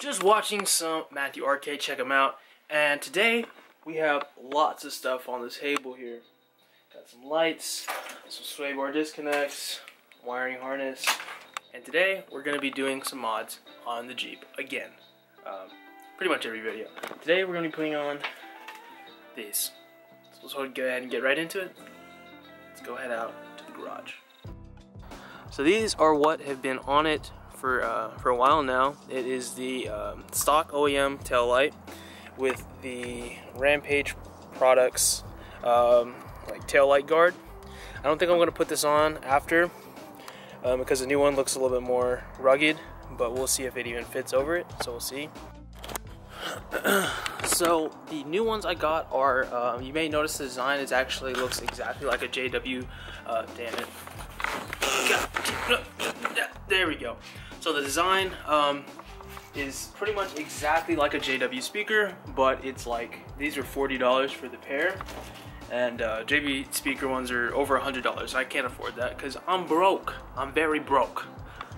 Just watching some Matthew Arcade, check him out. And today we have lots of stuff on this table here. Got some lights, some sway bar disconnects, wiring harness, and today we're going to be doing some mods on the Jeep again. Um, pretty much every video. Today we're going to be putting on these. So let's go ahead and get right into it. Let's go head out the garage. So these are what have been on it for uh, for a while now. It is the um, stock OEM tail light with the Rampage products um, like tail light guard. I don't think I'm going to put this on after um, because the new one looks a little bit more rugged, but we'll see if it even fits over it. So we'll see. so the new ones I got are, uh, you may notice the design is actually looks exactly like a JW, uh, damn it. There we go. So the design um, is pretty much exactly like a JW speaker, but it's like, these are $40 for the pair. And uh, JW speaker ones are over $100. I can't afford that because I'm broke. I'm very broke.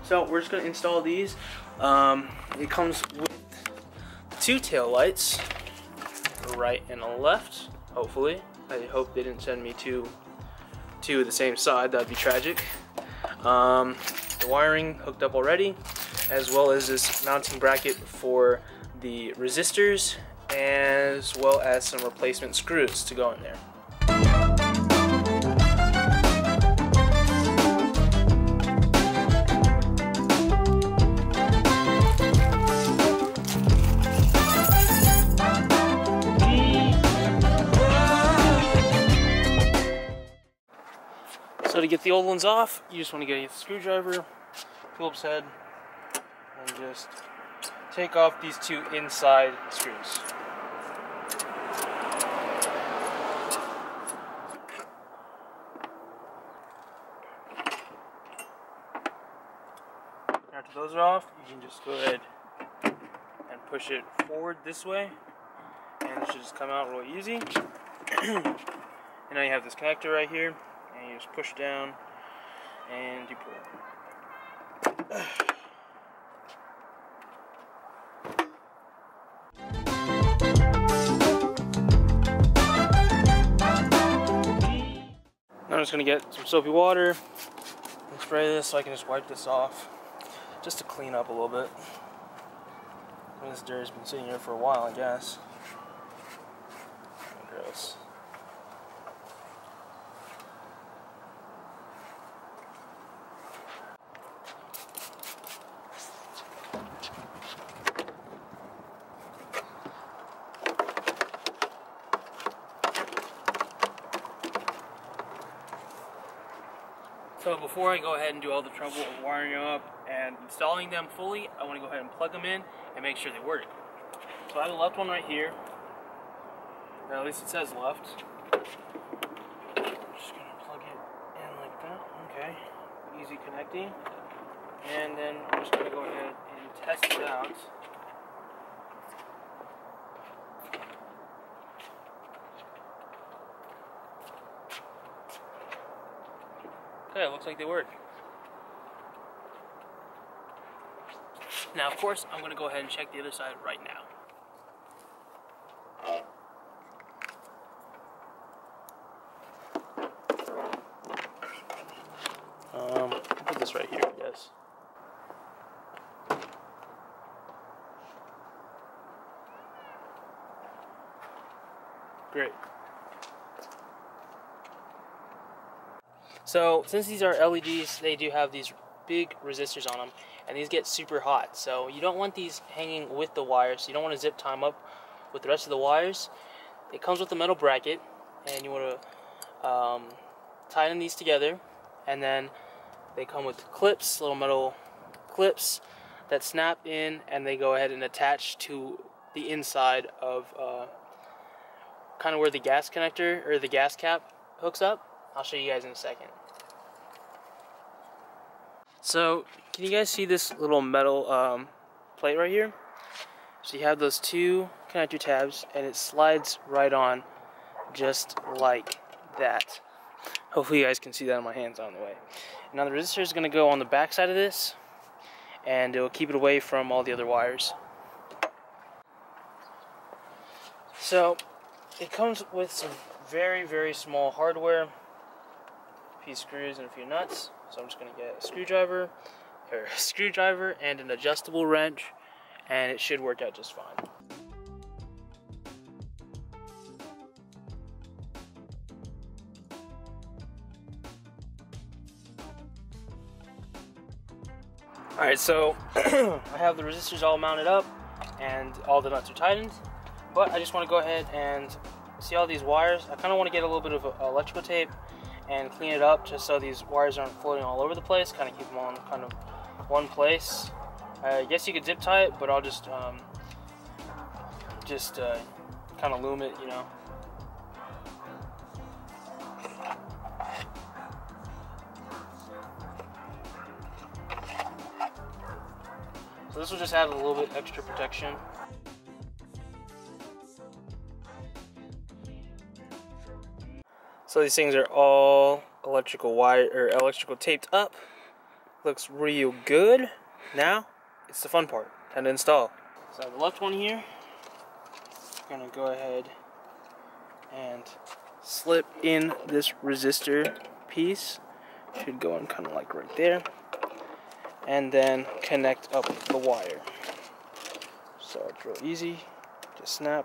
So we're just gonna install these. Um, it comes with two tail lights, right and a left, hopefully. I hope they didn't send me two, two of the same side, that'd be tragic. Um, the wiring hooked up already, as well as this mounting bracket for the resistors, as well as some replacement screws to go in there. To get the old ones off, you just want to get a screwdriver, Phillips head, and just take off these two inside screws. After those are off, you can just go ahead and push it forward this way, and it should just come out really easy. and now you have this connector right here and you just push down and you pull. Now I'm just gonna get some soapy water and spray this so I can just wipe this off just to clean up a little bit. this dirt has been sitting here for a while, I guess. Gross. So before I go ahead and do all the trouble of wiring them up and installing them fully, I want to go ahead and plug them in and make sure they work. So I have a left one right here, or at least it says left. I'm Just gonna plug it in like that, okay. Easy connecting. And then I'm just gonna go ahead and test it out. Okay, looks like they work. Now, of course, I'm going to go ahead and check the other side right now. Um, I'll put this right here, I guess. Great. So since these are LEDs, they do have these big resistors on them, and these get super hot. So you don't want these hanging with the wires. So You don't want to zip them up with the rest of the wires. It comes with a metal bracket, and you want to um, tighten these together, and then they come with clips, little metal clips that snap in, and they go ahead and attach to the inside of uh, kind of where the gas connector or the gas cap hooks up. I'll show you guys in a second. So, can you guys see this little metal um, plate right here? So you have those two connector tabs and it slides right on just like that. Hopefully you guys can see that on my hands on the way. Now the resistor is going to go on the back side of this and it will keep it away from all the other wires. So it comes with some very very small hardware, few screws and a few nuts. So I'm just going to get a screwdriver, or a screwdriver and an adjustable wrench and it should work out just fine. Alright, so I have the resistors all mounted up and all the nuts are tightened, but I just want to go ahead and see all these wires. I kind of want to get a little bit of electrical tape and clean it up just so these wires aren't floating all over the place, kind of keep them on kind of one place. I guess you could zip tie it, but I'll just um, just uh, kind of loom it, you know. So this will just add a little bit extra protection. So these things are all electrical wire or electrical taped up. Looks real good. Now it's the fun part, time to install. So the left one here, I'm gonna go ahead and slip in this resistor piece. Should go in kind of like right there and then connect up the wire. So it's real easy. Just snap,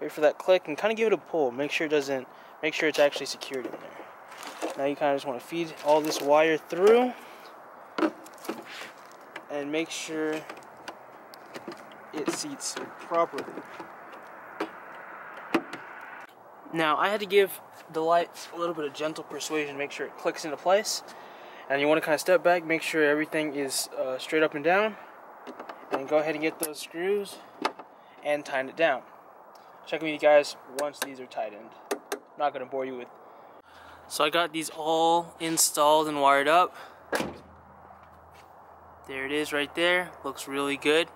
wait for that click, and kind of give it a pull. Make sure it doesn't, make sure it's actually secured in there. Now you kind of just want to feed all this wire through and make sure it seats properly. Now I had to give the light a little bit of gentle persuasion to make sure it clicks into place and you want to kind of step back make sure everything is uh, straight up and down and go ahead and get those screws and tighten it down check with you guys once these are tightened not going to bore you with. So I got these all installed and wired up. There it is right there. Looks really good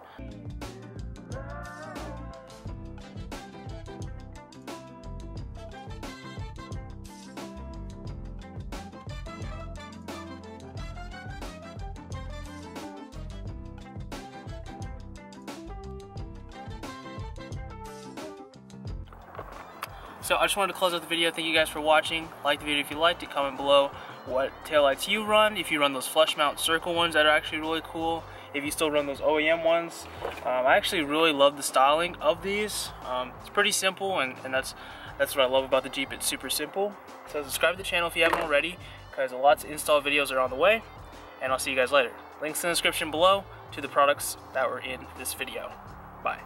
So I just wanted to close out the video. Thank you guys for watching. Like the video if you liked it. Comment below what taillights you run. If you run those flush mount circle ones that are actually really cool. If you still run those OEM ones. Um, I actually really love the styling of these. Um, it's pretty simple and, and that's that's what I love about the Jeep. It's super simple. So subscribe to the channel if you haven't already because lots of install videos are on the way. And I'll see you guys later. Links in the description below to the products that were in this video. Bye.